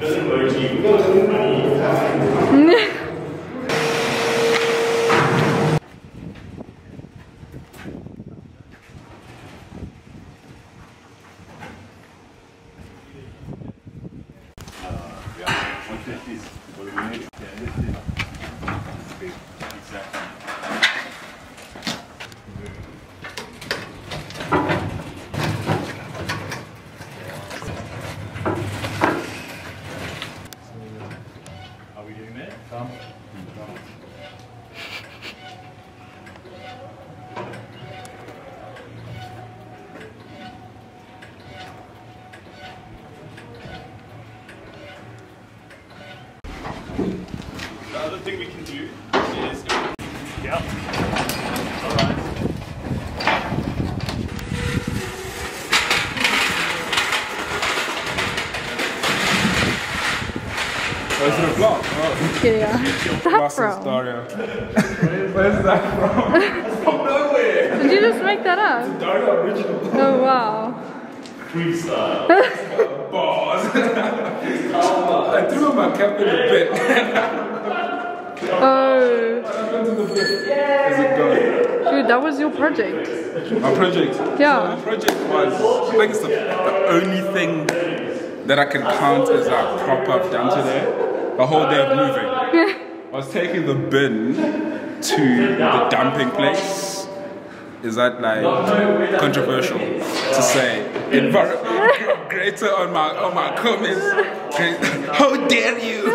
think the, the key points is when we come here. It doesn't emoji. Are we doing that? Tom? The other thing we can do is. Yep. Alright. Oh, is it a vlog? Oh. Yeah. Where's that Lost in from? Dario. Where's that from? from nowhere. Did you just make that up? It's Dario original. Oh wow. Freestyle. Bars. I threw my cap in a bit. Oh, What happened to the bit? Good? dude, that was your project. My project. Yeah. My project was, I think it's the, the only thing that I can count as like proper I've done today. The whole day of moving. I was taking the bin to the dumping place. Is that like controversial to say? Envir- greater on my on my comments. How dare you?